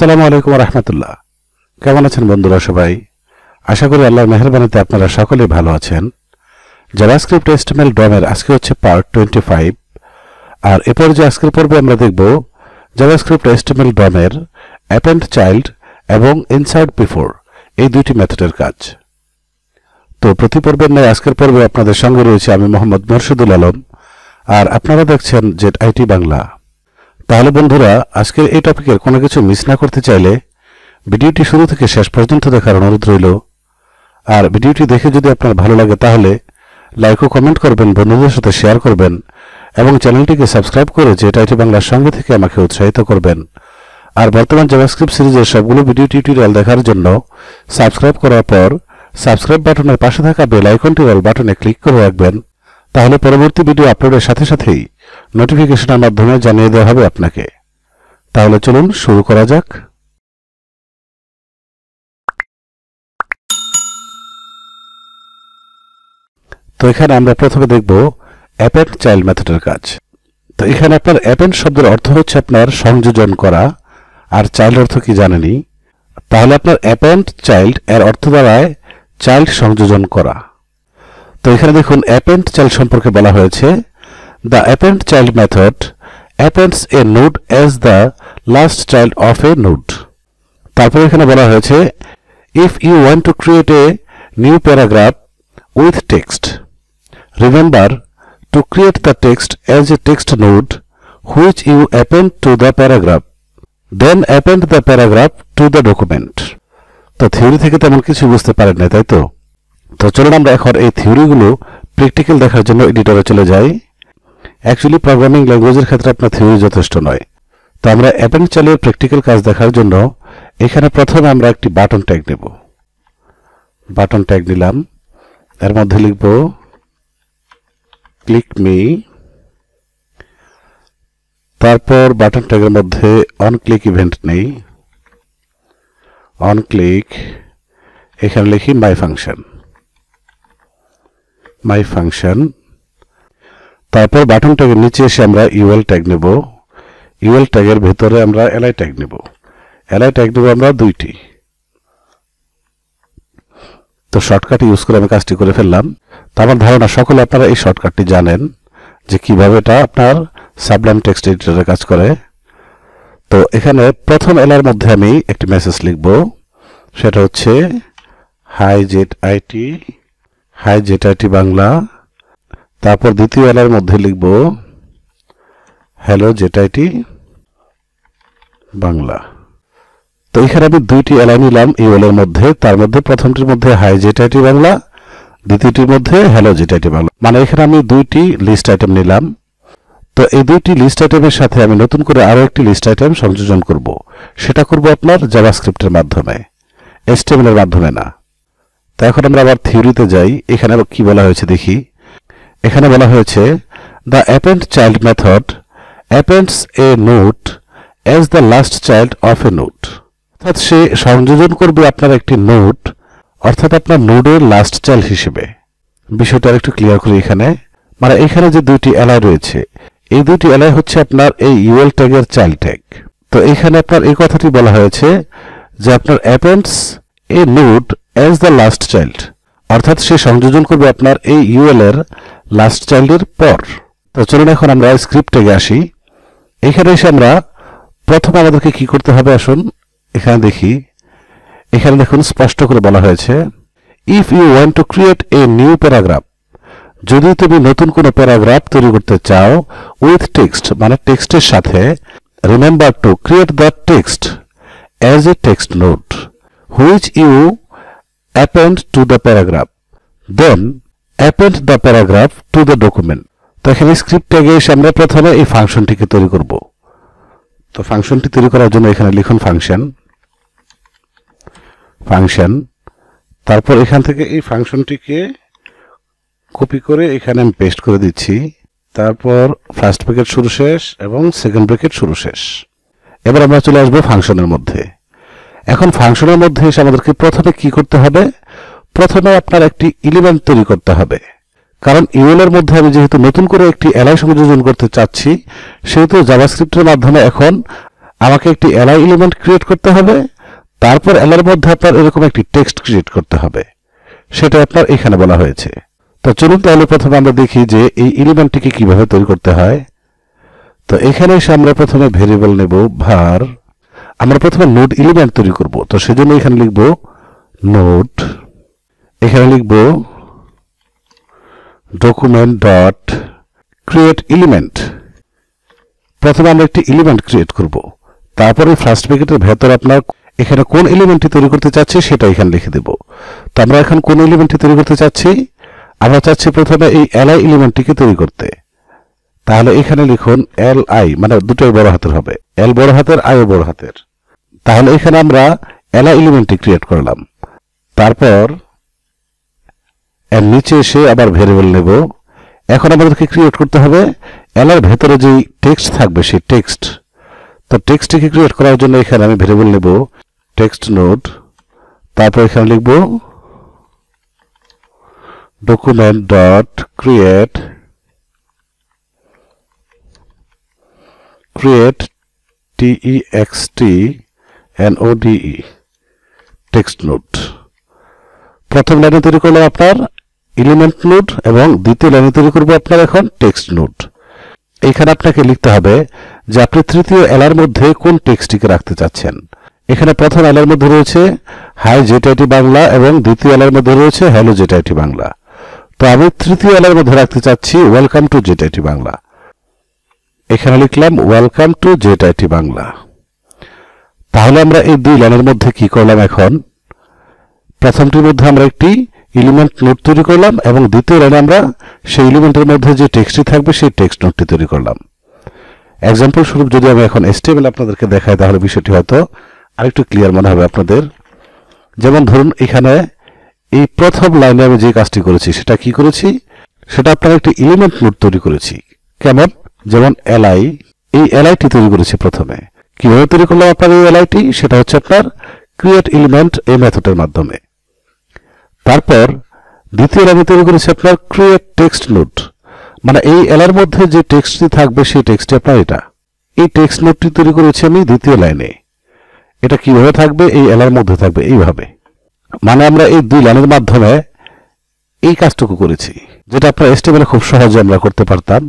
আসসালামু আলাইকুম রহমতুল্লাহ কেমন আছেন বন্ধুরা সবাই? আশা করি আল্লাহর মেহরবানিতে আপনারা সকলেই ভালো আছেন। জাভাস্ক্রিপ্ট এস্টিমেল ডমের আজকে হচ্ছে পার্ট টোয়েন্টি ফাইভ আর এরপর যে আজকের পর্বে আমরা দেখব জাভাস্ক্রিপ্ট এস্টিমেল ডমের অ্যাপেন্ড চাইল্ড এবং ইনসার্ট বিফোর এই দুইটি মেথডের কাজ। তো প্রতি পর্বের ন্যায় আজকের পর্বে আপনাদের সঙ্গে রয়েছে আমি মোহাম্মদ মোরশেদুল আলম। আর আপনারা দেখছেন জেট আইটি বাংলা। তাহলে বন্ধুরা, আজকের এই টপিকের কোনো কিছু মিস না করতে চাইলে ভিডিওটি শুরু থেকে শেষ পর্যন্ত দেখার অনুরোধ রইল। আর ভিডিওটি দেখে যদি আপনার ভালো লাগে, তাহলে লাইক ও কমেন্ট করবেন, বন্ধুদের সাথে শেয়ার করবেন, এবং চ্যানেলটিকে সাবস্ক্রাইব করে যে আইটি বাংলার সঙ্গে থেকে আমাকে উৎসাহিত করবেন। আর বর্তমান জাভাস্ক্রিপ্ট সিরিজের সবগুলো ভিডিও টিউটোরিয়াল দেখার জন্য সাবস্ক্রাইব করার পর সাবস্ক্রাইব বাটনের পাশে থাকা বেল আইকনটি অল বাটনে ক্লিক করে রাখবেন। তাহলে পরবর্তী ভিডিও আপলোডের সাথে সাথেই নোটিফিকেশনের মাধ্যমে জানিয়ে দেওয়া হবে আপনাকে। তাহলে চলুন শুরু করা যাক। তো এখানে আমরা প্রথমে দেখব অ্যাপেন্ড চাইল্ড মেথডের কাজ। তো এখানে আপনার অ্যাপেন্ড শব্দের অর্থ হচ্ছে আপনার সংযোজন করা, আর চাইল্ড অর্থ কি জানেনি তাহলে আপনার অ্যাপেন্ড চাইল্ড এর অর্থ দ্বারায় চাইল্ড সংযোজন করা। তো এখানে দেখুন অ্যাপেন্ড চাইল্ড সম্পর্কে বলা হয়েছে the append child method appends a node as the last child of a node তারপর এখানে বলা হয়েছে if you want to create a new paragraph with text remember to create the text as a text node which you append to the paragraph then append the paragraph to the document তো theory থেকে তেমন কিছু বুঝতে পারেন না তাই তো? তো চলুন আমরা এখন এই থিওরিগুলো প্র্যাকটিক্যাল দেখার জন্য এডিটরে চলে যাই। অ্যাকচুয়ালি প্রোগ্রামিং ল্যাঙ্গুয়েজের ক্ষেত্রে আপনার থিওরি যথেষ্ট নয়। তো আমরা অ্যাপেন্ড চালিয়ে প্র্যাকটিক্যাল কাজ দেখার জন্য এখানে প্রথমে আমরা একটি বাটন ট্যাগ নেব। বাটন ট্যাগ নিলাম। এর মধ্যে লিখব ক্লিক মি তারপর বাটন ট্যাগের মধ্যে অন ক্লিক ইভেন্ট নেই। অন ক্লিক এখানে লিখি মাই ফাংশন মাই ফাংশন তারপর বাটন ট্যাগের নিচে এসে আমরা ইউএল ট্যাগ নেব। ইউএল ট্যাগের ভেতরে আমরা এলআই ট্যাগ নেব। এলআই ট্যাগ নেব আমরা দুইটি। তো শর্টকাট ইউজ করে আমি কাজটি করে ফেললাম। তো আমার ধারণা সকলে আপনারা এই শর্টকাটটি জানেন যে কীভাবে এটা আপনার সাবলাম টেক্সট এডিটরে কাজ করে। তো এখানে প্রথম এলার মধ্যে আমি একটি মেসেজ লিখব। সেটা হচ্ছে hi Jet IT hi Jet IT Bangla তারপর দ্বিতীয় এলার মধ্যে লিখব, হ্যালো জেট আইটি বাংলা। তো এখানে আমি দুইটি এলাই নিলাম এই এর মধ্যে। তার মধ্যে প্রথমটির মধ্যে, হাই জেট আইটি বাংলা। দ্বিতীয়টির মধ্যে, হ্যালো জেট আইটি বাংলা। মানে এখানে আমি দুইটি লিস্ট আইটেম নিলাম। তো এই দুইটি লিস্ট আইটেমের সাথে আমি নতুন করে আরও একটি লিস্ট আইটেম সংযোজন করব। সেটা করব আপনার জাভাস্ক্রিপ্টের মাধ্যমে এসটিএমএল এর মাধ্যমে না। তো এখন আমরা আবার থিওরিতে যাই। এখানে কি বলা হয়েছে দেখি। এখানে বলা হয়েছে the append child method appends a node as the last child of a node অর্থাৎ সে সংযোজন করবে আপনার একটি নোট অর্থাৎ আপনার নোডের লাস্ট চাইল্ড হিসেবে। বিষয়টা একটু ক্লিয়ার করি এখানে। মানে এখানে যে দুইটি এলাই রয়েছে, এই দুইটি এলাই হচ্ছে আপনার এই ইউএল ট্যাগের চাইল্ড ট্যাগ তো এখানে আপনার এই কথাটি বলা হয়েছে যে আপনার appends a node as the last child অর্থাৎ সে সংযোজন করবে আপনার এই ইউএল এর লাস্ট চাইল্ডের পর। তো চলুন এখন আমরা স্ক্রিপ্টে আসি। এখানে এসে আমরা প্রথমে আমাদেরকে কি করতে হবে আসুন, এখানে দেখি। এখানে দেখুন, স্পষ্ট করে বলা হয়েছে if you want to create a new paragraph যদি তুমি নতুন কোনো প্যারাগ্রাফ তৈরি করতে চাও উইথ টেক্সট মানে টেক্সটের সাথে remember to create the text as a text node which you append to the paragraph then append the paragraph to the document তো এখানে স্ক্রিপ্ট ট্যাগে এসে আমরা প্রথমে এই ফাংশনটিকে তৈরি করব। তো ফাংশনটি তৈরি করার জন্য এখানে লিখুন ফাংশন ফাংশন তারপর এখান থেকে এই ফাংশনটিকে কপি করে এখানে আমি পেস্ট করে দিচ্ছি। তারপর ফার্স্ট ব্রেকেট শুরু শেষ এবং সেকেন্ড ব্রেকেট শুরু শেষ। এবার আমরা চলে আসব ফাংশনের মধ্যে। এখন ফাংশনের মধ্যে এসে আমাদেরকে প্রথমে কি করতে হবে? প্রথমে আপনার একটি এলিমেন্ট তৈরি করতে হবে। কারণ ইউএল এর মধ্যে আমি যেহেতু নতুন করে একটি এলাই সংযোজন করতে চাচ্ছি, সেহেতু জাভাস্ক্রিপ্টের মাধ্যমে এখন আমাকে একটি এলআই এলিমেন্ট ক্রিয়েট করতে হবে। তারপর এলার মধ্যে আপনার এরকম একটি টেক্সট ক্রিয়েট করতে হবে। সেটা আপনার এখানে বলা হয়েছে। তো চলুন তাহলে প্রথমে আমরা দেখি যে এই এলিমেন্টটিকে কীভাবে তৈরি করতে হয়। তো এখানে এসে আমরা প্রথমে ভেরিয়েবল নেব ভার আমরা প্রথমে নোড এলিমেন্ট তৈরি করব। তো সেজন্য এখানে লিখব নোড এখানে লিখব ডকুমেন্ট ডট ক্রিয়েট এলিমেন্ট প্রথমে আমরা একটি এলিমেন্ট ক্রিয়েট করব। তারপরে ফার্স্ট ব্র্যাকেটের ভেতর আপনার এখানে কোন এলিমেন্টটি তৈরি করতে চাচ্ছি সেটা এখানে লিখে দেব। তো আমরা এখন কোন এলিমেন্টটি তৈরি করতে চাচ্ছি? আমরা চাচ্ছি প্রথমে এই এলআই এলিমেন্টটিকে তৈরি করতে। তাহলে এখানে লিখুন এল আই মানে দুটোই বড় হাতের হবে। এল বড় হাতের আই বড় হাতের। তাহলে এখানে আমরা এলআই এলিমেন্টটি ক্রিয়েট করলাম। তারপর এর নিচে এসে আবার ভেরিয়েবল নেব। এখন আমাদেরকে ক্রিয়েট করতে হবে। এলার ভেতরে যে টেক্সট থাকবে, সেই টেক্সট তো টেক্সটটিকে ক্রিয়েট করার জন্য এখানে আমি ভেরিয়েবল নেব। টেক্সট নোড তারপর এখানে লিখব document dot create create T N O D E text node প্রথম লাইনে তৈরি করলাম আপনার এলিমেন্ট নোড এবং দ্বিতীয় লাইনে তৈরি করব আপনার এখন টেক্সট নোড এখানে আপনাকে লিখতে হবে যে আপনি তৃতীয় এলার মধ্যে কোন টেক্সটটিকে রাখতে চাচ্ছেন। এখানে প্রথম এলার মধ্যে রয়েছে হাই জেটাইটি বাংলা এবং দ্বিতীয় এলার মধ্যে রয়েছে হ্যালো জেটাইটি বাংলা তো আমি তৃতীয় এলার মধ্যে রাখতে চাচ্ছি ওয়েলকাম টু জেটাইটি বাংলা এখানে লিখলাম ওয়েলকাম টু জেটাইটি বাংলা তাহলে আমরা এই দুই লাইনের মধ্যে কি করলাম এখন? প্রথমটির মধ্যে আমরা একটি এলিমেন্ট নোট তৈরি করলাম এবং দ্বিতীয় লাইনে আমরা সেই এলিমেন্টের মধ্যে যে টেক্সটটি থাকবে, সেই টেক্সট নোটটি তৈরি করলাম। এক্সাম্পল স্বরূপ যদি আমি এখন এসটিএমএল আপনাদেরকে দেখাই, তাহলে বিষয়টি হয়তো আরেকটু ক্লিয়ার মনে হবে আপনাদের। যেমন ধরুন, এখানে এই প্রথম লাইনে আমি যে কাজটি করেছি, সেটা কি করেছি? সেটা আপনার একটি এলিমেন্ট নোট তৈরি করেছি। কেমন? যেমন এলআই এই এলআইটি তৈরি করেছি প্রথমে। কীভাবে তৈরি করলাম আপনার এই এলআইটি সেটা হচ্ছে আপনার ক্রিয়েট এলিমেন্ট এই মেথডের মাধ্যমে। তারপর দ্বিতীয় লাইনে তৈরি করেছি আপনার ক্রিয়েট টেক্সট নোট মানে এই এলার মধ্যে যে টেক্সটটি থাকবে সেই টেক্সটটি আপনার এটা। এই টেক্সট নোটটি তৈরি করেছি আমি দ্বিতীয় লাইনে। এটা কীভাবে থাকবে? এই এলার মধ্যে থাকবে এইভাবে। মানে আমরা এই দুই লাইনের মাধ্যমে এই কাজটুকু করেছি, যেটা আপনার এস্টেবলে খুব সহজে আমরা করতে পারতাম।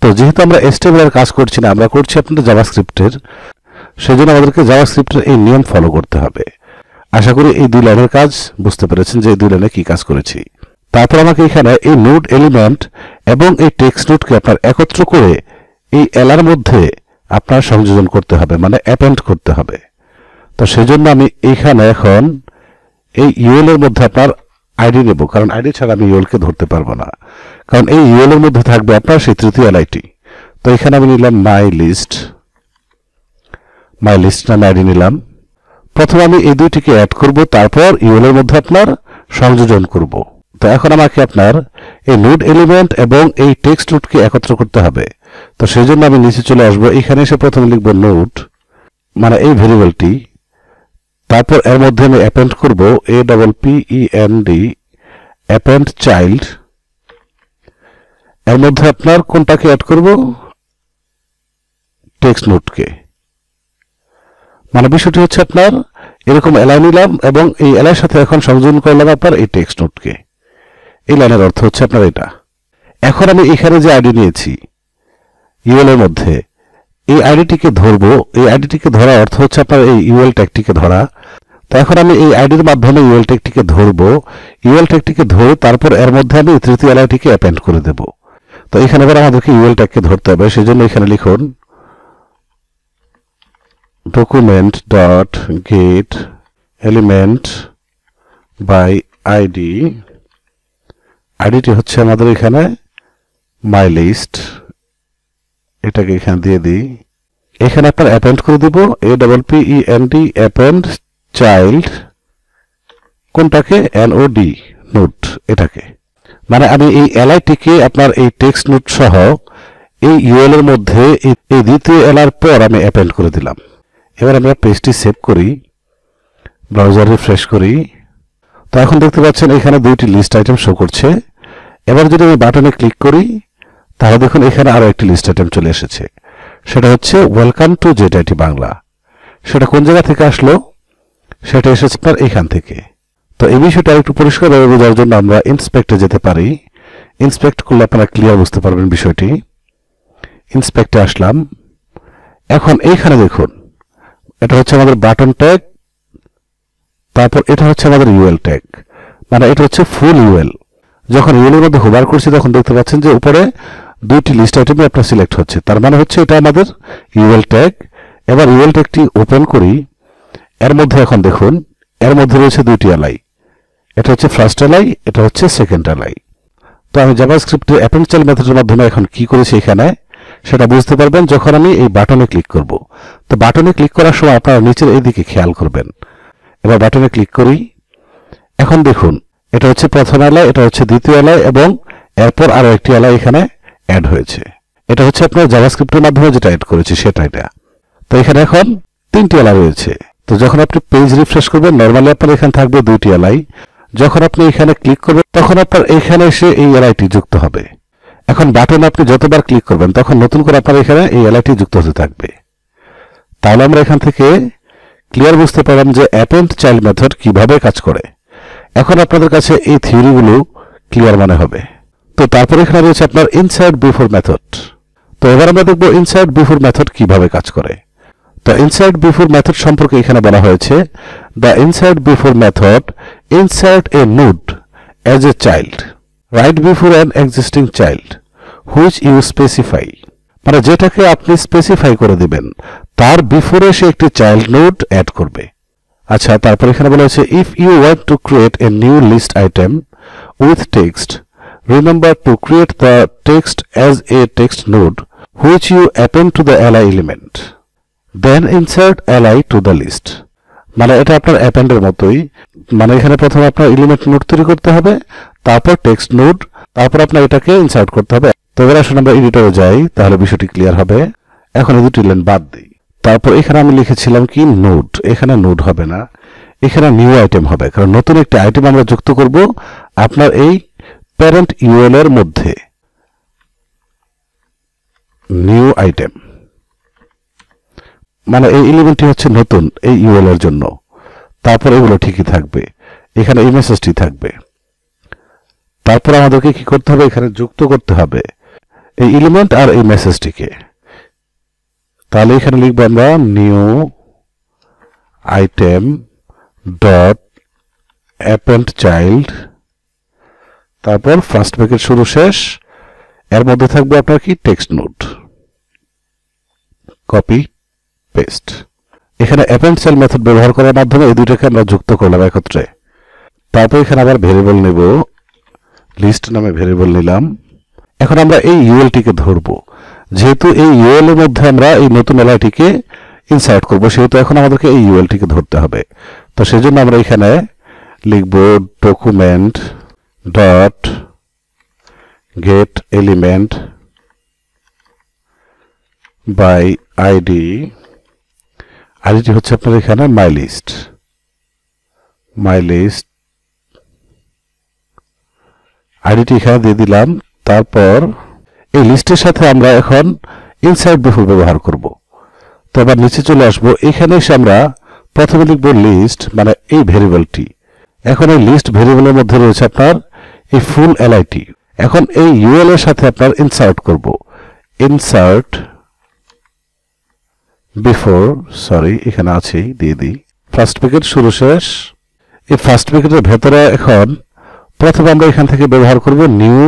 তো যেহেতু আমরা এস্টেবলের কাজ করছি না, আমরা করছি আপনাদের জাভাস্ক্রিপ্টের সেজন্য আমাদেরকে জাভাস্ক্রিপ্টের এই নিয়ম ফলো করতে হবে। আশা করি এই দুই লাইনের কাজ বুঝতে পেরেছেন যে এই দুই লাইনে কি কাজ করেছি। তারপর আমাকে এখানে এই নোড এলিমেন্ট এবং এই টেক্সট নোটকে আপনার একত্র করে এই এলার মধ্যে আপনার সংযোজন করতে হবে মানে অ্যাপেন্ড করতে হবে। তো সেজন্য আমি এইখানে এখন এই ইউএল এর মধ্যে আপনার আইডি নেব, কারণ আইডি ছাড়া আমি ইউএলকে ধরতে পারব না। কারণ এই ইউএল এর মধ্যে থাকবে আপনার সেই তৃতীয় এলআইটি। তো এখানে আমি নিলাম মাই লিস্ট মাই লিস্ট নামে আইডি নিলাম। প্রথমে আমি এই দুইটিকে অ্যাড করব, তারপর ইউএল এর মধ্যে আপনার সংযোজন করব। তো এখন আমাকে আপনার এই নোড এলিমেন্ট এবং এই টেক্সট নোটকে একত্র করতে হবে। তো সেই জন্য আমি নিচে চলে আসব, এখানে এসে প্রথমে লিখব নোট মানে এই ভেরিয়েবলটি। তারপর এর মধ্যে আমি অ্যাপেন্ড করব A double P E N D append child এর মধ্যে আপনার কোনটাকে অ্যাড করব? টেক্সট নোটকে মানে বিষয়টি হচ্ছে আপনার এরকম এলাই নিলাম এবং এই এলাইয়ের সাথে এখন সংযোজন করলাম আপনার এই টেক্সট নোটকে এই লাইনের অর্থ হচ্ছে আপনার এটা। এখন আমি এখানে যে আইডি নিয়েছি ইউএল এর মধ্যে, এই আইডিটিকে ধরবো, এই আইডিটিকে ধরা অর্থ হচ্ছে আপনার এই ইউএল ট্যাগটিকে ধরা। তো এখন আমি এই আইডির মাধ্যমে ইউএল ট্যাগটিকে ধরবো ইউএল ট্যাগটিকে ধরে তারপর এর মধ্যে আমি তৃতীয় এলাইটিকে অ্যাপেন্ড করে দেব। তো এখানে এবার আমাদেরকে ইউএল ট্যাগকে ধরতে হবে, সেজন্য এখানে লিখুন document dot get element by id আইডিটি হচ্ছে আমাদের এখানে মাই লিস্ট এটাকে এখানে দিয়ে দিই। এখানে আপনার অ্যাপেন্ড করে দিব। A double P E N D append child কোনটাকে? এন ও ডি নোট এটাকে। মানে আমি এই এলআইটিকে আপনার এই টেক্সট নোট সহ এই ইউএল এর মধ্যে এই দ্বিতীয় এলার পর আমি অ্যাপেন্ড করে দিলাম। এবার আমরা পেজটি সেভ করি ব্রাউজার রিফ্রেশ করি। তো এখন দেখতে পাচ্ছেন এখানে দুইটি লিস্ট আইটেম শো করছে। এবার যদি আমি বাটনে ক্লিক করি, তাহলে দেখুন এখানে আরও একটি লিস্ট আইটেম চলে এসেছে। সেটা হচ্ছে ওয়েলকাম টু জেটাইটি বাংলা। সেটা কোন জায়গা থেকে আসলো? সেটা এসেছে আপনার এখান থেকে। তো এই বিষয়টা একটু পরিষ্কারভাবে বোঝার জন্য আমরা ইন্সপেক্টে যেতে পারি। ইন্সপেক্ট করলে আপনারা ক্লিয়ার বুঝতে পারবেন বিষয়টি। ইন্সপেক্টে আসলাম। এখন এইখানে দেখুন এটা হচ্ছে আমাদের বাটন ট্যাগ তারপর এটা হচ্ছে আমাদের ইউএল ট্যাগ মানে এটা হচ্ছে ফুল ইউএল যখন ইউএল এর মধ্যে হোভার করছি, তখন দেখতে পাচ্ছেন যে উপরে দুইটি লিস্ট আইটেমে আপনার সিলেক্ট হচ্ছে। তার মানে হচ্ছে এটা আমাদের ইউএল ট্যাগ এবার ইউএল ট্যাগটি ওপেন করি। এর মধ্যে এখন দেখুন, এর মধ্যে রয়েছে দুইটি এলাই এটা হচ্ছে ফার্স্ট এলাই এটা হচ্ছে সেকেন্ড এলাই তো আমি জাভাস্ক্রিপ্টের অ্যাপেন্ড চাইল্ড মেথডের মাধ্যমে এখন কি করেছি এখানে? সেটা বুঝতে পারবেন যখন আমি এই বাটনে ক্লিক করব। তো বাটনে ক্লিক করার সময় আপনারা নিচের এই দিকে খেয়াল করবেন। এবার বাটনে ক্লিক করি। এখন দেখুন, এটা হচ্ছে প্রথম এলাই এটা হচ্ছে দ্বিতীয় এলাই এবং এরপর আরও একটি এলাই এখানে অ্যাড হয়েছে। এটা হচ্ছে আপনার জাভাস্ক্রিপ্টের মাধ্যমে যেটা অ্যাড করেছি সেটা এটা। তো এখানে এখন তিনটি এলাই রয়েছে। তো যখন আপনি পেজ রিফ্রেশ করবেন নর্মালি আপনার এখানে থাকবে দুইটি এলাই যখন আপনি এখানে ক্লিক করবেন, তখন আপনার এখানে এসে এই এলাইটি যুক্ত হবে। এখন বাটন আপনি যতবার ক্লিক করবেন, তখন নতুন করে আপনার এখানে এই এলাইটি যুক্ত হতে থাকবে। তাহলে আমরা এখান থেকে ক্লিয়ার বুঝতে পারলাম যে অ্যাপেন্ট চাইল্ড মেথড কীভাবে কাজ করে। এখন আপনাদের কাছে এই থিওরিগুলো ক্লিয়ার মনে হবে। তো তারপরে এখানে রয়েছে আপনার ইনসাইড বিফোর মেথড তো এবার আমরা দেখব ইনসাইড বিফোর মেথড কীভাবে কাজ করে। তো ইনসাইড বিফোর মেথড সম্পর্কে এখানে বলা হয়েছে the inside before method insert a node as a child right before an existing child which you specify মানে যেটাকে আপনি স্পেসিফাই করে দিবেন, তার বিফোরে সে একটি চাইল্ড নোড অ্যাড করবে। আচ্ছা তারপর এখানে বলা হয়েছে if you want to create a new list item with text remember to create the text as a text node which you append to the LI element then insert LI to the list মানে এটা আপনার অ্যাপেন্ডের মতোই। মানে এখানে প্রথমে আপনার element note তৈরি করতে হবে তারপর টেক্সট নোড তারপর আপনার এটাকে ইনসার্ট করতে হবে। তো এবার আসলে আমরা এডিটরে যাই, তাহলে বিষয়টি ক্লিয়ার হবে। এখন এই দুটি লাইন বাদ দিই। তারপর এখানে আমি লিখেছিলাম কি? নোড এখানে নোড হবে না। এখানে নিউ আইটেম হবে। কারণ নতুন একটি আইটেম আমরা যুক্ত করব আপনার এই প্যারেন্ট ইউএল এর মধ্যে। নিউ আইটেম মানে এই এলিমেন্টটি হচ্ছে নতুন এই ইউএল এর জন্য। তারপর এগুলো ঠিকই থাকবে। এখানে এই মেসেজটি থাকবে। তারপর আমাদেরকে কি করতে হবে? এখানে যুক্ত করতে হবে। এই এলিমেন্ট আর এই মেসেজটিকে তাহলে এখানে লিখব আমরা new item dot append child তারপর ফার্স্ট ব্রেকের শুরু শেষ। এর মধ্যে থাকবে আপনার কি? টেক্সট নোট কপি পেস্ট এখানে অ্যাপেন্ড চাইল্ড মেথড ব্যবহার করার মাধ্যমে এই দুইটাকে আমরা যুক্ত করলাম একত্রে। তারপর এখানে আবার ভেরিয়েবল নেব। লিস্ট নামে ভেরিয়েবল নিলাম। এখন আমরা এই ইউএলটিকে ধরবো। যেহেতু এই ইউএল এর মধ্যে আমরা এই নতুন এলআইটিকে ইনসার্ট করব, সেহেতু এখন আমাদেরকে এই ইউএলটিকে ধরতে হবে। তো সেজন্য আমরা এখানে লিখব document dot get element by ID আইডিটি হচ্ছে আপনার এখানে মাই লিস্ট মাই লিস্ট আইডিটি এখানে দিয়ে দিলাম। তারপর এই লিস্টের সাথে আমরা এখন ইনসাইড বিফোর ব্যবহার করব। তো আবার নিচে চলে আসব। এখানে এসে আমরা প্রথমে লিখব লিস্ট মানে এই ভেরিয়েবলটি। এখন এই লিস্ট ভেরিয়েবলের মধ্যে রয়েছে আপনার এই ফুল এলআইটি এখন এই ইউএল এর সাথে আপনার ইনসার্ট করব। ইনসার্ট বিফোর সরি এখানে আছেই, দিয়ে দিই। ফার্স্ট প্যাকেট শুরু শেষ। এই ফার্স্ট প্যাকেটের ভেতরে এখন প্রথমে আমরা এখান থেকে ব্যবহার করব নিউ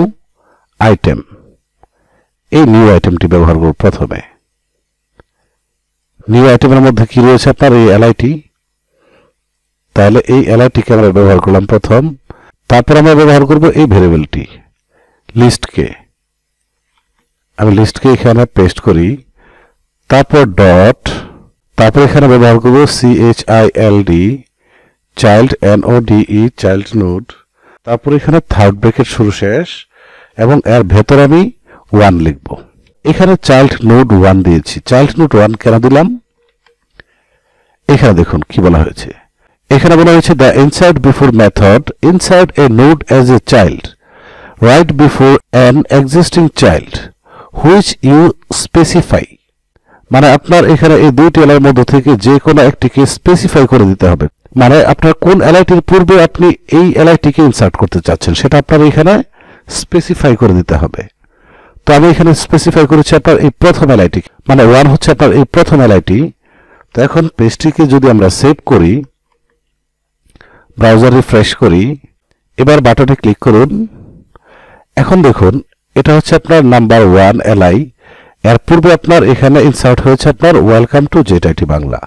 আইটেম। এই নিউ আইটেমটি ব্যবহার করব প্রথমে। নিউ আইটেমের মধ্যে কি রয়েছে আপনার? এই এলআইটি তাহলে এই এলআইটিকে আমরা ব্যবহার করলাম প্রথম। তারপর আমরা ব্যবহার করব এই ভেরিয়েবলটি লিস্টকে আমি লিস্টকে এখানে পেস্ট করি। তারপর ডট তারপর এখানে ব্যবহার করব C H I L D child N O D E child node তারপর এখানে থার্ড ব্রেকেট শুরু শেষ, এবং এর ভেতর আমি ওয়ান লিখব। এখানে চাইল্ড নোড ওয়ান দিয়েছি। চাইল্ড নোড ওয়ান কেন দিলাম? এখানে দেখুন কি বলা হয়েছে। এখানে বলা হয়েছে the insert before method insert a node as a child right before an existing child which you specify মানে আপনার এখানে এই দুইটি এলাইয়ের মধ্য থেকে যে কোনো একটিকে স্পেসিফাই করে দিতে হবে। মানে আপনার কোন এলআইটির পূর্বে আপনি এই এলআইটিকে ইনসার্ট করতে চাচ্ছেন, সেটা আপনার এখানে স্পেসিফাই করে দিতে হবে। তো আমি এখানে স্পেসিফাই করেছি আপনার এই প্রথম এলআইটি মানে ওয়ান হচ্ছে আপনার এই প্রথম এলআইটি তো এখন পেজটিকে যদি আমরা সেভ করি ব্রাউজার রিফ্রেশ করি, এবার বাটনে ক্লিক করুন। এখন দেখুন, এটা হচ্ছে আপনার নাম্বার ওয়ান এলআই এর পূর্বে আপনার এখানে ইনসার্ট হয়েছে আপনার ওয়েলকাম টু জেটাইটি বাংলা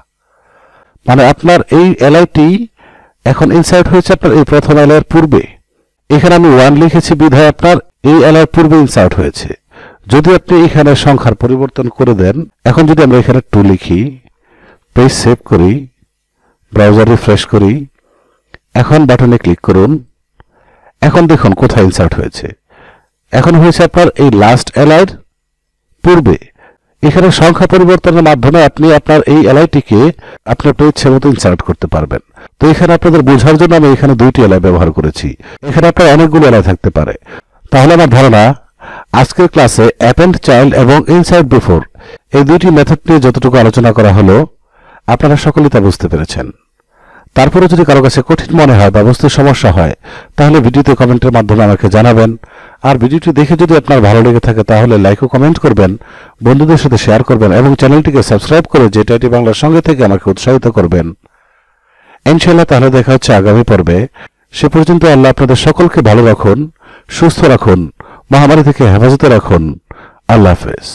মানে আপনার এই এলআইটি এখন ইনসার্ট হয়েছে আপনার এই প্রথম এলআইয়ের পূর্বে। এখানে আমি ওয়ান লিখেছি, বিধায় আপনার এই এলআইয়ের পূর্বে ইনসার্ট হয়েছে। যদি আপনি এখানে সংখ্যার পরিবর্তন করে দেন, এখন যদি আমরা এখানে টু লিখি পেজ সেভ করি ব্রাউজার রিফ্রেশ করি, এখন বাটনে ক্লিক করুন। এখন দেখুন কোথায় ইনসার্ট হয়েছে। এখন হয়েছে আপনার এই লাস্ট এলাইর পূর্বে। এখানে সংখ্যা পরিবর্তনের মাধ্যমে আপনি আপনার এই এলআইটিকে আপনার ইচ্ছে মতো ইনসার্ট করতে পারবেন। তো এখানে আপনাদের বোঝার জন্য আমি এখানে দুইটি এলাই ব্যবহার করেছি। এখানে আপনার অনেকগুলো এলাই থাকতে পারে। তাহলে আমার ধারণা, আজকের ক্লাসে অ্যাপেন্ড চাইল্ড এবং ইনসাইড বিফোর এই দুইটি মেথড নিয়ে যতটুকু আলোচনা করা হলো, আপনারা সকলেই তা বুঝতে পেরেছেন। তারপরে যদি কারও কাছে কঠিন মনে হয় বা বুঝতে সমস্যা হয়, তাহলে ভিডিওতে কমেন্টের মাধ্যমে আমাকে জানাবেন। আর ভিডিওটি দেখে যদি আপনার ভালো লেগে থাকে, তাহলে লাইক ও কমেন্ট করবেন, বন্ধুদের সাথে শেয়ার করবেন এবং চ্যানেলটিকে সাবস্ক্রাইব করে জেটাইটি বাংলার সঙ্গে থেকে আমাকে উৎসাহিত করবেন। ইনশাল্লাহ তাহলে দেখা হচ্ছে আগামী পর্বে। সে পর্যন্ত আল্লাহ আপনাদের সকলকে ভালো রাখুন, সুস্থ রাখুন, মহামারী থেকে হেফাজতে রাখুন। আল্লাহ হাফেজ।